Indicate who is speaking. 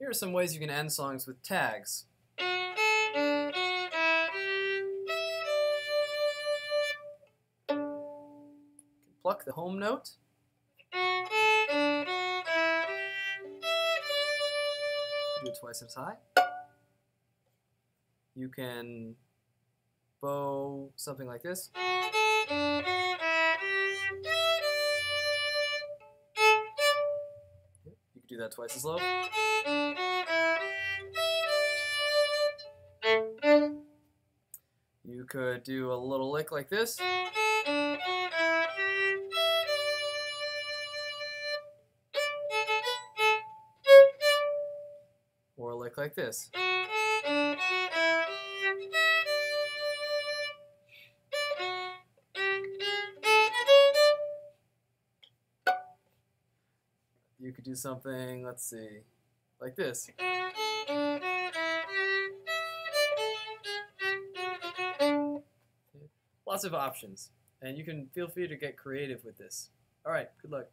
Speaker 1: Here are some ways you can end songs with tags. Pluck the home note. Do it twice as high. You can bow something like this. Do that twice as low. You could do a little lick like this. Or a lick like this. You could do something, let's see, like this. Lots of options, and you can feel free to get creative with this. All right, good luck.